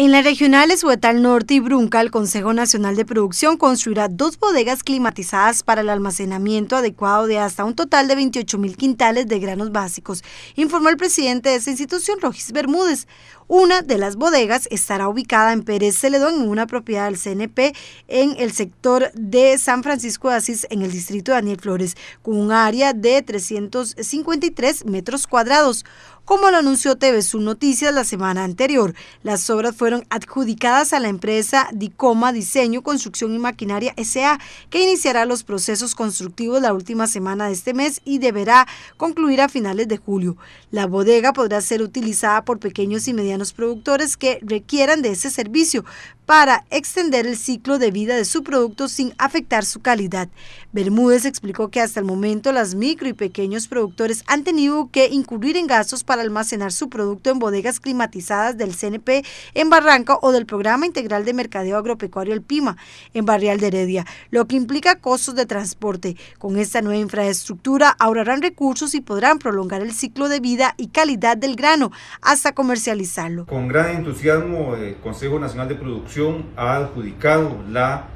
En las regionales Huetal Norte y Brunca, el Consejo Nacional de Producción construirá dos bodegas climatizadas para el almacenamiento adecuado de hasta un total de 28 mil quintales de granos básicos, informó el presidente de esa institución, Rogis Bermúdez. Una de las bodegas estará ubicada en Pérez Celedón, en una propiedad del CNP, en el sector de San Francisco de Asís, en el distrito de Daniel Flores, con un área de 353 metros cuadrados. Como lo anunció TV Noticias la semana anterior, las obras fueron adjudicadas a la empresa Dicoma Diseño, Construcción y Maquinaria SA, que iniciará los procesos constructivos la última semana de este mes y deberá concluir a finales de julio. La bodega podrá ser utilizada por pequeños y medianos productores que requieran de ese servicio para extender el ciclo de vida de su producto sin afectar su calidad. Bermúdez explicó que hasta el momento las micro y pequeños productores han tenido que incurrir en gastos para almacenar su producto en bodegas climatizadas del CNP en Barranca o del Programa Integral de Mercadeo Agropecuario El Pima en Barrial de Heredia, lo que implica costos de transporte. Con esta nueva infraestructura ahorrarán recursos y podrán prolongar el ciclo de vida y calidad del grano hasta comercializarlo. Con gran entusiasmo, el Consejo Nacional de Producción ha adjudicado la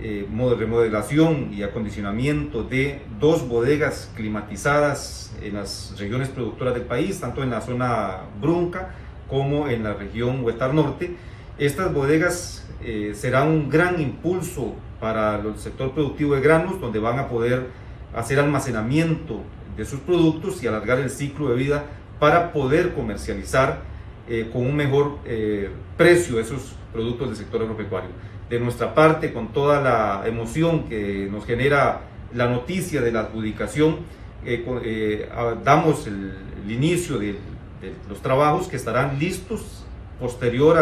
eh, remodelación y acondicionamiento de dos bodegas climatizadas en las regiones productoras del país, tanto en la zona Brunca como en la región Huetar Norte. Estas bodegas eh, serán un gran impulso para el sector productivo de granos, donde van a poder hacer almacenamiento de sus productos y alargar el ciclo de vida para poder comercializar eh, con un mejor eh, precio esos productos del sector agropecuario de nuestra parte con toda la emoción que nos genera la noticia de la adjudicación. Eh, eh, damos el, inicio los trabajos que estarán listos posterior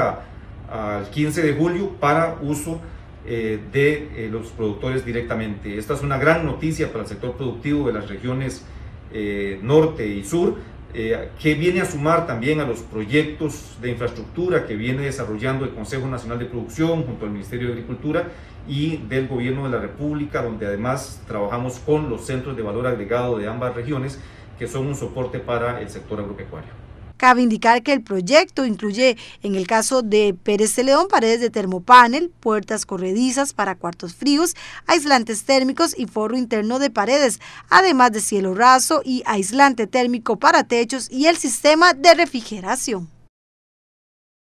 al 15 de julio para uso eh, de los productores directamente. Esta es una gran noticia para el sector productivo de las regiones norte y sur eh, que viene a sumar también a los proyectos de infraestructura que viene desarrollando el Consejo Nacional de Producción junto al Ministerio de Agricultura y del Gobierno de la República, donde además trabajamos con los centros de valor agregado de ambas regiones, que son un soporte para el sector agropecuario. Cabe indicar que el proyecto incluye, en el caso de Pérez de León, paredes de termopanel, puertas corredizas para cuartos fríos, aislantes térmicos y forro interno de paredes, además de cielo raso y aislante térmico para techos y el sistema de refrigeración.